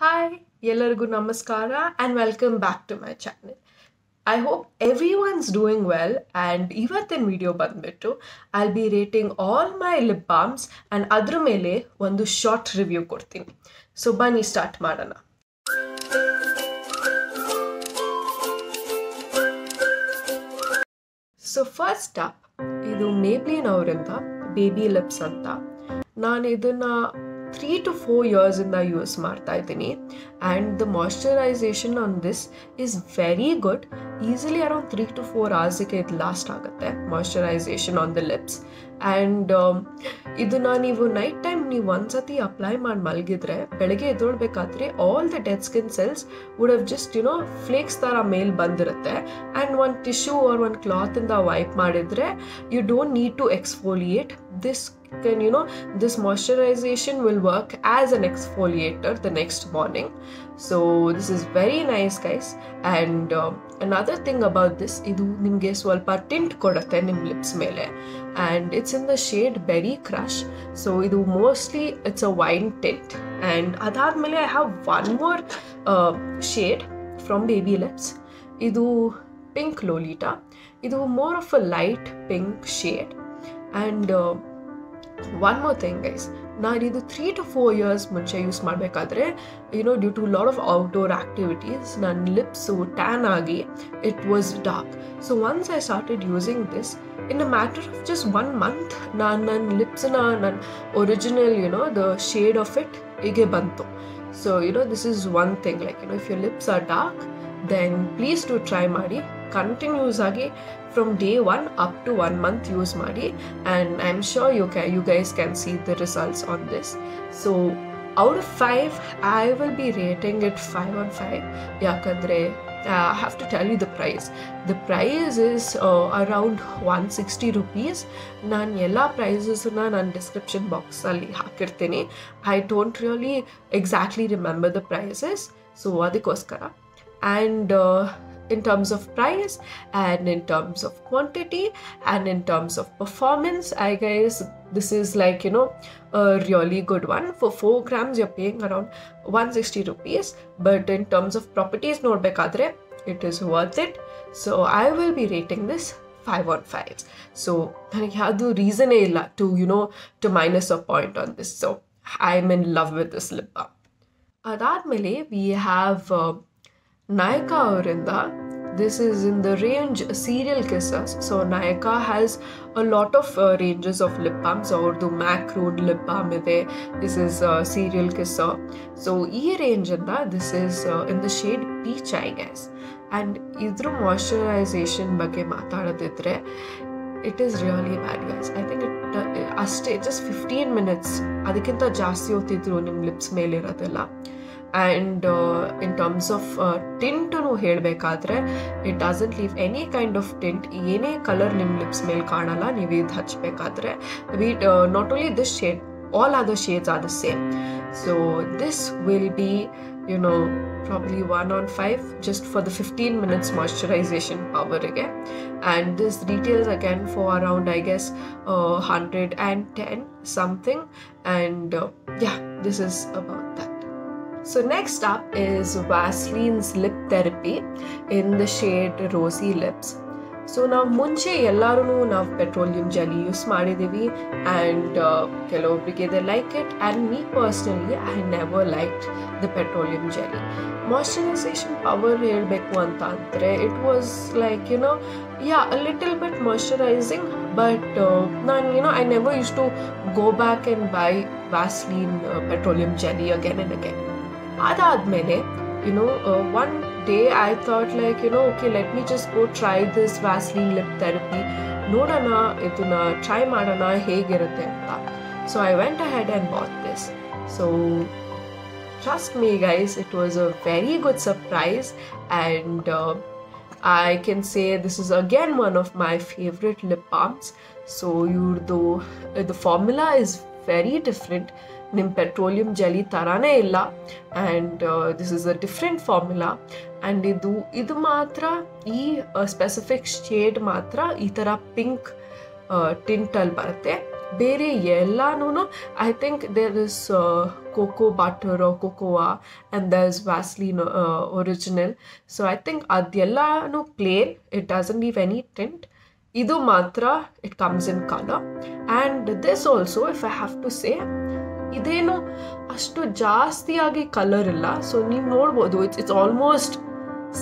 Hi ಎಲ್ಲರಿಗೂ ನಮಸ್ಕಾರ and welcome back to my channel I hope everyone's doing well and ಇವತ್ತಿನ video ಬಂದುಬಿಟ್ಟು I be rating all my lip balms and ಅದ್ರ ಮೇಲೆ ಒಂದು short review ಕೊಡ್ತೀನಿ. ಸೊ ಬನ್ನಿ ಸ್ಟಾರ್ಟ್ ಮಾಡೋಣ. ಸೊ ಫಸ್ಟ್ ಅಪ್ ಇದು ಮೇಬ್ಲಿನ್ ಅವರಿಂದ ಬೇಬಿ ಲಿಪ್ಸ್ ಅಂತ. ನಾನು ಇದನ್ನು ತ್ರೀ ಟು ಫೋರ್ ಇಯರ್ಸಿಂದ ಯೂಸ್ ಮಾಡ್ತಾ ಇದ್ದೀನಿ and the moisturisation on this is very good easily around three to four ಅವರ್ಸಿಗೆ ಇದು ಲಾಸ್ಟ್ ಆಗುತ್ತೆ moisturisation on the lips And ಇದನ್ನು ನೀವು ನೈಟ್ ಟೈಮ್ ನೀವು ಒಂದ್ಸತಿ ಅಪ್ಲೈ ಮಾಡಿ ಮಲಗಿದ್ರೆ ಬೆಳಗ್ಗೆ ಎದ್ದೊಳ್ಬೇಕಾದ್ರೆ all the dead skin cells would have just you know flakes ಥರ ಮೇಲ್ ಬಂದಿರುತ್ತೆ. ಆ್ಯಂಡ್ ಒಂದು ಟಿಶ್ಯೂ ಆರ್ ಒಂದು ಕ್ಲಾತಿಂದ ವೈಪ್ ಮಾಡಿದರೆ you don't need to exfoliate this can, you know, this moisturization will work as an exfoliator the next morning. So, this is very nice, guys. And uh, another thing about this ಇದು ನಿಮಗೆ ಸ್ವಲ್ಪ tint ಕೊಡುತ್ತೆ ನಿಮ್ಮ lips ಮೇಲೆ. And it's in the shade berry crush so ಇದು mostly it's a wine tint and ಅದಾದಮೇಲೆ I have one more shade from Baby Lips ಇದು pink ಲೋಲಿಟಾ ಇದು more of a light pink shade and one more thing guys ನಾನು ಇದು three to four years ಮುಂಚೆ use ಮಾಡಬೇಕಾದ್ರೆ you know due to lot of outdoor activities ನನ್ನ lips tan ಆಗಿ it was dark so once I started using this in a matter of just one month ನಾನು ನನ್ನ ಲಿಪ್ಸನ್ನ ನನ್ನ original you know the shade of it ಹೀಗೆ ಬಂತು. So you know this is one thing like you know if your lips are dark then please to try ಮಾಡಿ continuous ಆಗಿ from day one up to one month use ಮಾಡಿ. And I am sure you ca you guys can see the results on this so out of five I will be rating it five on five ಯಾಕಂದರೆ I have to tell you the price the price is around one sixty rupees ನಾನು ಎಲ್ಲ ಪ್ರೈಸಸ್ನ ನಾನು description ಬಾಕ್ಸಲ್ಲಿ ಹಾಕಿರ್ತೀನಿ. I don't really exactly remember the prices so ಅದಕ್ಕೋಸ್ಕರ. And in terms of price and in terms of quantity and in terms of performance i guess this is like you know a really good one for 4 grams you're paying around 160 rupees but in terms of properties ನೋಡ್ಬೇಕಾದ್ರೆ it is worth it so i will be rating this 5 on 5 so ನನಗೆ ಯಾವುದು ರೀಸನೇ ಇಲ್ಲ to you know to minus a point on this so I am in love with this lip ಅದಾದಮೇಲೆ we have Nayaka ಅವರಿಂದ this is in the range serial kissers. So Nayaka has a lot of uh, ranges of lip balms. ಅವ್ರದ್ದು ಮ್ಯಾಕ್ರೋಡ್ lip balm ಇದೆ this is serial kisser so ಈ ರೇಂಜಿಂದ this is in the shade peach I guess and ಇದ್ರ moisturisation ಬಗ್ಗೆ ಮಾತಾಡೋದಿದ್ರೆ it is really bad guys I think it ಅಷ್ಟೇ just fifteen minutes ಅದಕ್ಕಿಂತ ಜಾಸ್ತಿ ಹೊತ್ತಿದ್ರು ನಿಮ್ಮ ಲಿಪ್ಸ್ ಮೇಲಿರೋದಿಲ್ಲ. and in terms of tint ಹೇಳಬೇಕಾದ್ರೆ it doesn't leave any kind of tint ಏನೇ ಕಲರ್ ನಿಮ್ಮ ಲಿಪ್ಸ್ ಮೇಲೆ ಕಾಣಲ್ಲ ನೀವು ಇದು ಹಚ್ಚಬೇಕಾದ್ರೆ we not only this shade all other shades are the same so this will be you know probably one on five just for the fifteen minutes moisturisation ಪವರಿಗೆ and this details again for around I guess hundred and ten something and yeah this is about that So next up is Vaseline's Lip Therapy in the shade Rosy Lips. So ನಾವು ಮುಂಚೆ ಎಲ್ಲರೂ ನಾವು petroleum jelly use ಮಾಡಿದ್ದೀವಿ and ಕೆಲವೊಬ್ಬರಿಗೆ they like it and me personally I never like the petroleum jelly moisturisation power ಹೇಳಬೇಕು ಅಂತ ಅಂದರೆ it was like you know yeah little bit moisturising but ನಾನು you know I never use to go back and buy Vaseline petroleum jelly again and again ಅದಾದಮೇಲೆ you know one day I thought like you know okay let me just go try this Vaseline lip therapy ನೋಡೋಣ ಇದನ್ನ try ಮಾಡೋಣ ಹೇಗಿರುತ್ತೆ ಅಂತ so I went ahead and bought this so trust me guys it was a very good surprise and I can say this is again one of my favorite lip balms. So ಇವ್ರದ್ದು the formula is very different. ನಿಮ್ಮ ಪೆಟ್ರೋಲಿಯಂ ಜೆಲಿ ಥರನೇ ಇಲ್ಲ and this is a different formula and ಇದು ಇದು ಮಾತ್ರ ಈ ಸ್ಪೆಸಿಫಿಕ್ ಶೇಡ್ ಮಾತ್ರ ಈ ಥರ ಪಿಂಕ್ ಟಿಂಟಲ್ಲಿ ಬರುತ್ತೆ ಬೇರೆ ಎಲ್ಲಾನು I think there is butter or cocoa and there's Vaseline uh, original. So I think adellanu plain. It doesn't leave any tint. Idu matra, it comes in color. And this also, if I have to say, ಇದೇನು ಅಷ್ಟು ಜಾಸ್ತಿಯಾಗಿ colour ಇಲ್ಲ so ನೀವು ನೋಡ್ಬೋದು it's it's almost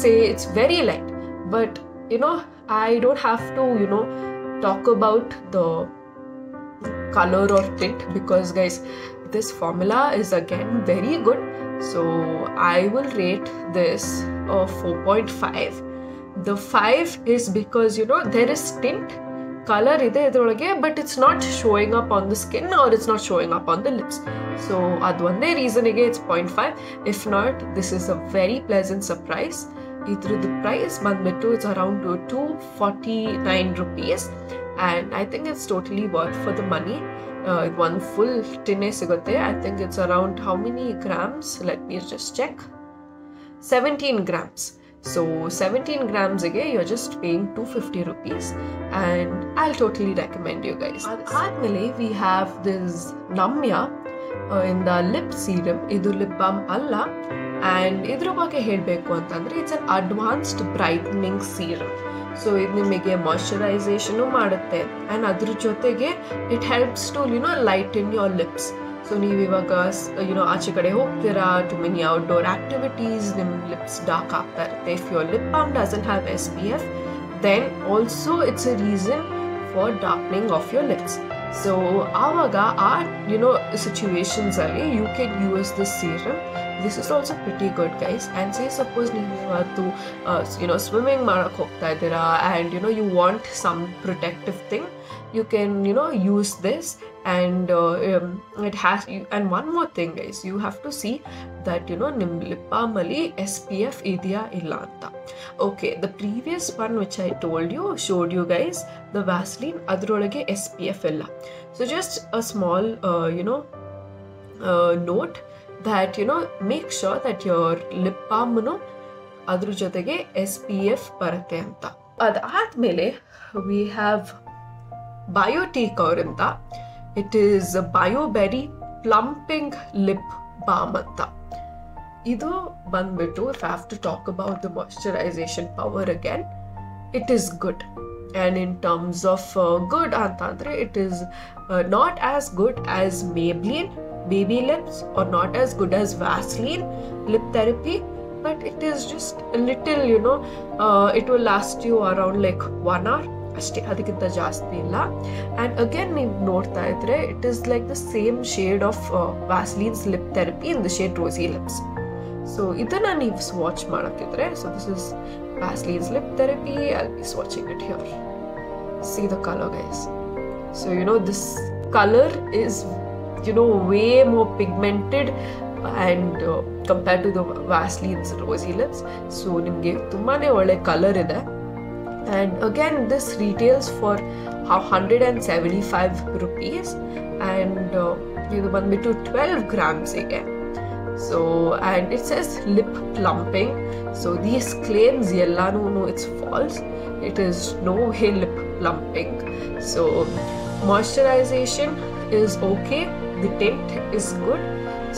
say it's very light but you know I don't have to you know talk about the color or tint because guys this formula is again very good so i will rate this a 4.5 the 5 is because you know there is tint color ಇದೆ ಇದರೊಳಗೆ but it's not showing up on the skin or it's not showing up on the lips so ಅದು ಒಂದೇ ರೀಸನಿಗೆ it's point five if not this is a very pleasant surprise ಇದ್ರದ್ದು price ಬಂದ್ಬಿಟ್ಟು it's around two forty nine rupees and I think it's totally worth for the money ಇದು ಒಂದು full ಟಿನ್ನೇ ಸಿಗುತ್ತೆ I think it's around how many grams let me just check seventeen grams so seventeen ಗ್ರಾಮ್ಸ್ಗೆ you are just paying two fifty rupees and I totally recommend you guys ಆದಮೇಲೆ we have this Namyaa in the lip serum ಇದು lip balm ಅಲ್ಲ. And ಇದ್ರ ಬಗ್ಗೆ ಹೇಳಬೇಕು ಅಂತಂದರೆ it's an advanced brightening serum so ಇದು ನಿಮಗೆ ಮಾಯಶ್ಚರೈಸೇಷನು ಮಾಡುತ್ತೆ. ಆ್ಯಂಡ್ ಅದ್ರ ಜೊತೆಗೆ it helps to you know lighten your lips so ನೀವು ಇವಾಗ ಯುನೋ ಆಚೆ ಕಡೆ ಹೋಗ್ತೀರಾ ಟು ಮೆನಿ ಔಟ್ಡೋರ್ ಆಕ್ಟಿವಿಟೀಸ್ ನಿಮ್ಮ ಲಿಪ್ಸ್ ಡಾರ್ಕ್ ಆಗ್ತಾ ಇರುತ್ತೆ if your lip balm doesn't have S P F then also it's a reason for darkening of your lips so ಆವಾಗ ಆ you know ಸಿಚುವೇಶನ್ಸಲ್ಲಿ you can use this serum this is also pretty good guys and say suppose ನೀವು ಇವತ್ತು you know swimming ಮಾಡೋಕ್ಕೆ ಹೋಗ್ತಾ ಇದ್ದೀರಾ and you know you want some protective thing you can you know use this and uh, um, it has you, and one more thing guys you have to see that you know ali spf idya illa anta okay the previous one which i told you showed you guys the vaseline adrolage spf illa so just a small uh, you know uh, note that you know make sure that your lip balm no ಅದ್ರ ಜೊತೆಗೆ S P F ಬರುತ್ತೆ ಅಂತ ಅದಾದ್ಮೇಲೆ we have Biotique ಅವರಿಂದ it is bioberry plumping lip balm ಅಂತ ಇದು ಬಂದ್ಬಿಟ್ಟು if have to talk about the moisturisation power again it is good and in terms of good ಅಂತ ಅಂದರೆ it is not as good as Maybelline baby lips are not as good as Vaseline lip therapy but it is just little you know it will last you around like one hour ಅಷ್ಟೇ, ಅದಕ್ಕಿಂತ ಜಾಸ್ತಿ ಇಲ್ಲ. And again ನೀವು ನೋಡ್ತಾ ಇದ್ರೆ it is like the same shade of Vaseline's lip therapy in the shade rosy lips so ಇದನ್ನು ನೀವು swatch ಮಾಡೋಕ್ಕಿದ್ರೆ so this is Vaseline's lip therapy I be swatching it here see the colour guys so you know this colour is you know way more pigmented and compare to the Vaseline's rosy lips so ನಿಮಗೆ ತುಂಬಾ ಒಳ್ಳೆ colour ಇದೆ. and again this retails for 175 rupees and uh, buy it में to 12 grams again. So and it says lip plumping. So these claims yella no no it's false. It is no way lip plumping. So moisturization is okay. The tint is good.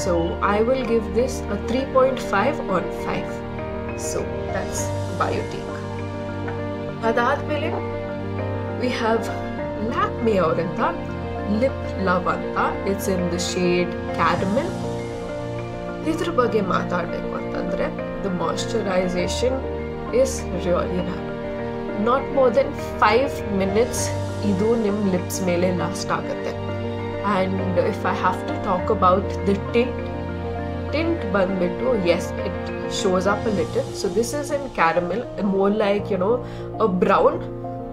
So I will give this a 3.5 on 5. So that's biotin. ಅದಾದ್ಮೇಲೆ we have Lakme ಅವರಿಂದ lip love ಅಂತ it's in the shade caramel ಇದ್ರ ಬಗ್ಗೆ ಮಾತಾಡಬೇಕು ಅಂತಂದ್ರೆ the moisturisation is really not more than five minutes ಇದು ನಿಮ್ಮ lips ಮೇಲೆ ಲಾಸ್ಟ್ ಆಗುತ್ತೆ. And if I have to talk about the tint tint ಬಂದ್ಬಿಟ್ಟು as it shows up a little. So this is in caramel, more like you know a brown,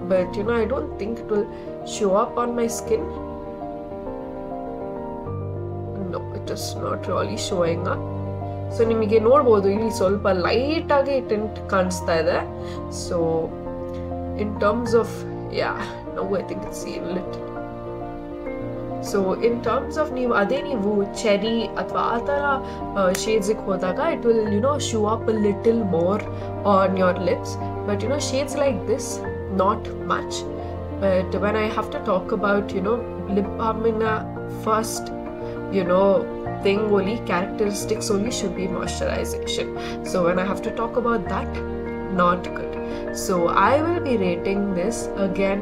but you know I don't think it will show up on my skin. No, it is not really showing up. So ನಿಮಗೆ ನೋಡ್ಬೋದು ಇಲ್ಲಿ ಸ್ವಲ್ಪ light ಆಗಿ tint ಕಾಣಿಸ್ತಾ ಇದೆ so in terms of ya know I think it's lit so in terms of ನೀವು ಅದೇ ನೀವು ಚೆರಿ ಅಥವಾ ಆ ಥರ ಶೇಡ್ಸಿಗೆ ಹೋದಾಗ it will you know show up a little more on your lips but you know shades like this not much but when I have to talk about you know lip ಬಾಮಿನ first you know thing only, characteristics only should be moisturization. So when I have to talk about that, not good. So I will be rating this again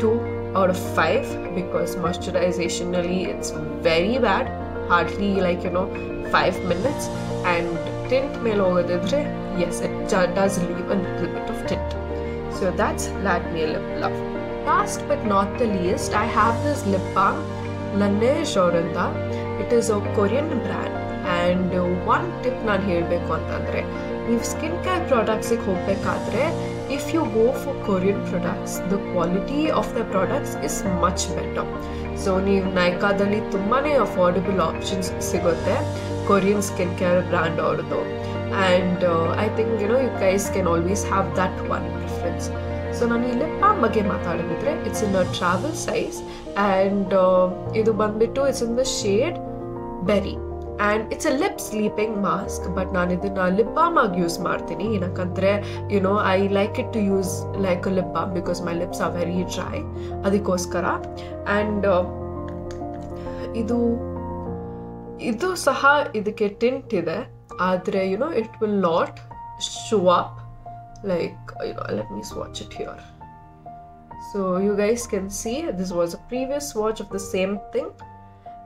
2 out of 5 because moisturizationally it's very bad. Hardly like you know 5 minutes. And tint may over the yes it does leave a little bit of tint. So that's Lakme lip love. Last but not the least I have this lip balm Laneige Orinda it is a Korean brand. And one tip ನಾನು ಹೇಳಬೇಕು ಅಂತಂದರೆ, ನೀವು skin care ಪ್ರಾಡಕ್ಟ್ಸಿಗೆ ಹೋಗಬೇಕಾದ್ರೆ if you go for Korean products the quality of the products is much better so ನೀವು ನೈಕಾದಲ್ಲಿ ತುಂಬಾ affordable options ಸಿಗುತ್ತೆ ಕೊರಿಯನ್ ಸ್ಕಿನ್ ಕೇರ್ ಬ್ರ್ಯಾಂಡ್ ಅವ್ರದ್ದು and I think you know you guys can always have that one preference so ನಾನು ಈ lip ಬಗ್ಗೆ ಮಾತಾಡಿದ್ರೆ it's in a travel size and ಇದು ಬಂದ್ಬಿಟ್ಟು it's in the shade berry and it's a lip sleeping mask but ನಾನು ಇದನ್ನ lip balm ಆಗಿ use ಮಾಡ್ತೀನಿ. ಏನಕ್ಕಂದರೆ you know I like it to use like a lip balm because my lips are very dry ಅದಕ್ಕೋಸ್ಕರ. And ಇದು ಇದು ಸಹ ಇದಕ್ಕೆ tint ಇದೆ. ಆದರೆ you know it will not show up like you know let me swatch it here. So, you guys can see this was a previous swatch of the same thing.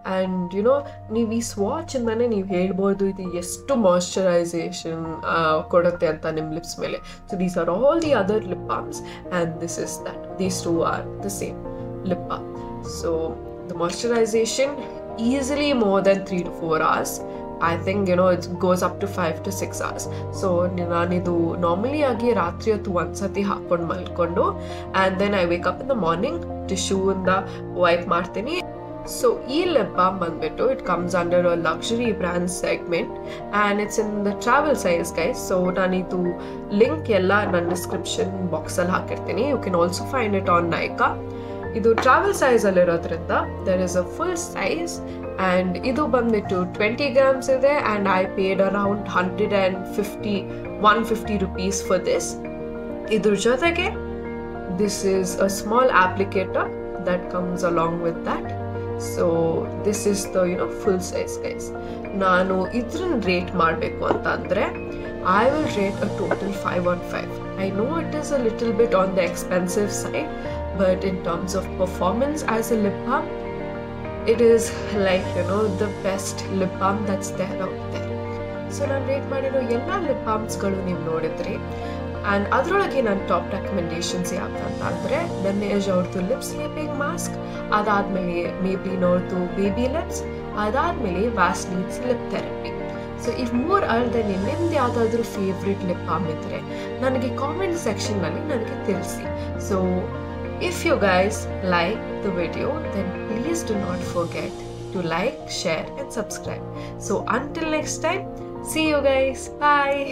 And you know ನೀವು ಈ ಸ್ವಾಚಿಂದನೇ ನೀವು ಹೇಳ್ಬೋದು ಇದು ಎಷ್ಟು moisturisation ಕೊಡುತ್ತೆ ಅಂತ ನಿಮ್ಮ lips ಮೇಲೆ so these are all the other lip balms and this is that these two are the same lip balm so the moisturisation easily more than three to four hours I think you know it's goes up to five to six hours so ನಾನಿದು normally ಆಗಿ ರಾತ್ರಿ ಹೊತ್ತು ಒಂದ್ಸತಿ ಹಾಕೊಂಡು ಮಲ್ಕೊಂಡು and then I wake up in the morning ಟಿಶ್ಯೂಯಿಂದ wipe ಮಾಡ್ತೀನಿ so ಈ lip balm ಬಂದ್ಬಿಟ್ಟು it comes under a luxury brand segment and it's in the travel size guys so ನಾನಿದು link ಎಲ್ಲ ನನ್ನ ಡಿಸ್ಕ್ರಿಪ್ಷನ್ ಬಾಕ್ಸಲ್ಲಿ ಹಾಕಿರ್ತೀನಿ. You can also find it on Nykaa ಇದು travel ಸೈಜಲ್ಲಿರೋದ್ರಿಂದ there is a full size and ಇದು ಬಂದ್ಬಿಟ್ಟು twenty grams ಇದೆ and I paid around hundred and fifty one fifty rupees for this ಇದ್ರ ಜೊತೆಗೆ this is a small applicator that comes along with that so this is the you know full size guys ನಾನು ಇದ್ರನ್ನ rate ಮಾಡಬೇಕು ಅಂತ ಅಂದರೆ I will rate a total five on five I know it is a little bit on the expensive side but in terms of performance as a lip balm it is, like, you know, the best lip balm that's there out there. So ನಾನು rate ಮಾಡಿರೋ ಎಲ್ಲ lip ಬಾಮ್ಸ್ಗಳು ನೀವು ನೋಡಿದ್ರಿ and ಅದರೊಳಗೆ ನನ್ನ top recommendations ಯಾಕಂತ ಅಂದರೆ ನನ್ನ ಏಜ್ ಅವ್ರದ್ದು ಲಿಪ್ ಸ್ಲೀಪಿಂಗ್ ಮಾಸ್ಕ್ ಅದಾದಮೇಲೆ ನೋಡ್ದು ಬೇಬಿ ಲಿಪ್ಸ್ ಅದಾದಮೇಲೆ ವ್ಯಾಸ್ಲೀನ್ಸ್ ಲಿಪ್ ಥೆರಪಿ ಸೊ ಇವು ಮೂರು ಅಲ್ಲದೆ ನಿಮ್ದು ಯಾವುದಾದ್ರೂ ಫೇವ್ರೆಟ್ ಲಿಪ್ ಬಾಮ್ ಇದ್ದರೆ ನನಗೆ ಕಾಮೆಂಟ್ ಸೆಕ್ಷನ್ನಲ್ಲಿ ನನಗೆ ತಿಳಿಸಿ so if you guys like the video then please do not forget to like share and subscribe so until next time see you guys. Bye.